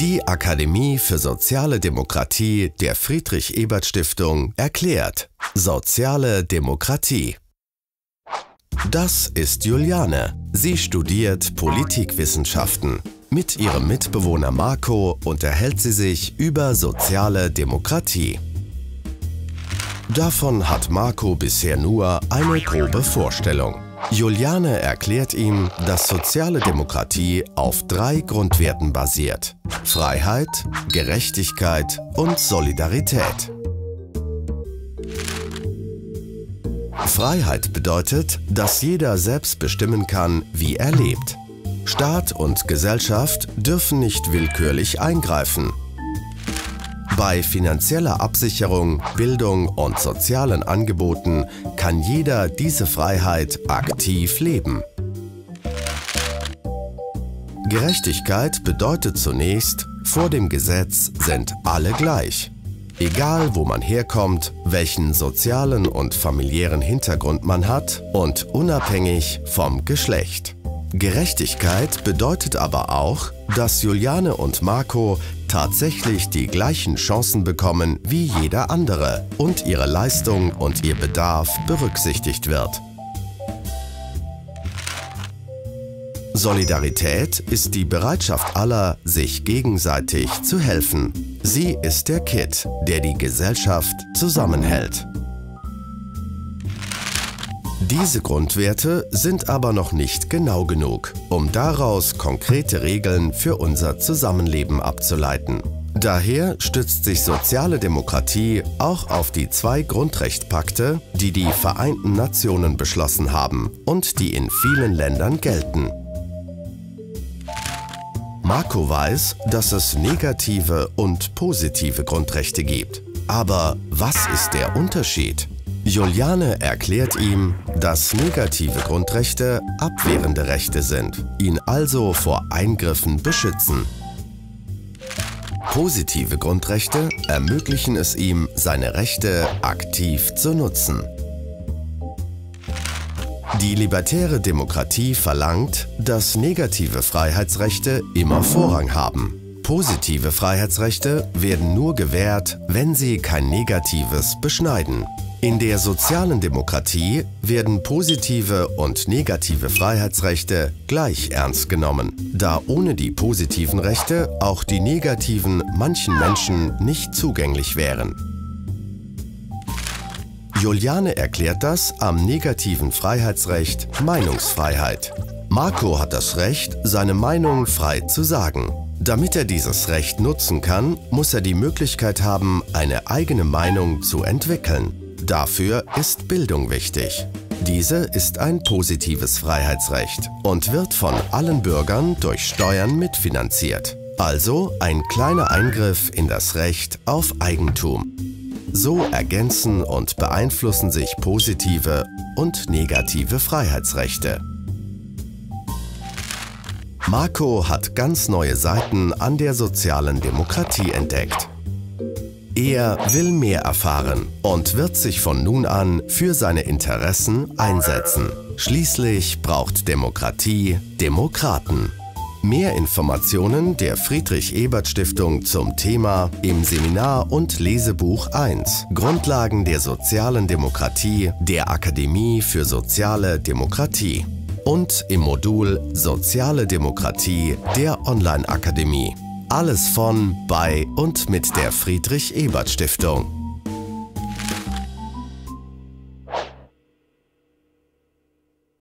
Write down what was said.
Die Akademie für soziale Demokratie der Friedrich-Ebert-Stiftung erklärt Soziale Demokratie. Das ist Juliane. Sie studiert Politikwissenschaften. Mit ihrem Mitbewohner Marco unterhält sie sich über soziale Demokratie. Davon hat Marco bisher nur eine grobe Vorstellung. Juliane erklärt ihm, dass soziale Demokratie auf drei Grundwerten basiert. Freiheit, Gerechtigkeit und Solidarität. Freiheit bedeutet, dass jeder selbst bestimmen kann, wie er lebt. Staat und Gesellschaft dürfen nicht willkürlich eingreifen. Bei finanzieller Absicherung, Bildung und sozialen Angeboten kann jeder diese Freiheit aktiv leben. Gerechtigkeit bedeutet zunächst, vor dem Gesetz sind alle gleich. Egal wo man herkommt, welchen sozialen und familiären Hintergrund man hat und unabhängig vom Geschlecht. Gerechtigkeit bedeutet aber auch, dass Juliane und Marco tatsächlich die gleichen Chancen bekommen wie jeder andere und ihre Leistung und ihr Bedarf berücksichtigt wird. Solidarität ist die Bereitschaft aller, sich gegenseitig zu helfen. Sie ist der Kit, der die Gesellschaft zusammenhält. Diese Grundwerte sind aber noch nicht genau genug, um daraus konkrete Regeln für unser Zusammenleben abzuleiten. Daher stützt sich soziale Demokratie auch auf die zwei Grundrechtpakte, die die Vereinten Nationen beschlossen haben und die in vielen Ländern gelten. Marco weiß, dass es negative und positive Grundrechte gibt. Aber was ist der Unterschied? Juliane erklärt ihm, dass negative Grundrechte abwehrende Rechte sind, ihn also vor Eingriffen beschützen. Positive Grundrechte ermöglichen es ihm, seine Rechte aktiv zu nutzen. Die libertäre Demokratie verlangt, dass negative Freiheitsrechte immer Vorrang haben. Positive Freiheitsrechte werden nur gewährt, wenn sie kein Negatives beschneiden. In der sozialen Demokratie werden positive und negative Freiheitsrechte gleich ernst genommen, da ohne die positiven Rechte auch die negativen manchen Menschen nicht zugänglich wären. Juliane erklärt das am negativen Freiheitsrecht Meinungsfreiheit. Marco hat das Recht, seine Meinung frei zu sagen. Damit er dieses Recht nutzen kann, muss er die Möglichkeit haben, eine eigene Meinung zu entwickeln. Dafür ist Bildung wichtig. Diese ist ein positives Freiheitsrecht und wird von allen Bürgern durch Steuern mitfinanziert. Also ein kleiner Eingriff in das Recht auf Eigentum. So ergänzen und beeinflussen sich positive und negative Freiheitsrechte. Marco hat ganz neue Seiten an der sozialen Demokratie entdeckt. Er will mehr erfahren und wird sich von nun an für seine Interessen einsetzen. Schließlich braucht Demokratie Demokraten. Mehr Informationen der Friedrich-Ebert-Stiftung zum Thema im Seminar und Lesebuch 1 Grundlagen der sozialen Demokratie der Akademie für soziale Demokratie und im Modul Soziale Demokratie der Online-Akademie. Alles von, bei und mit der Friedrich-Ebert-Stiftung.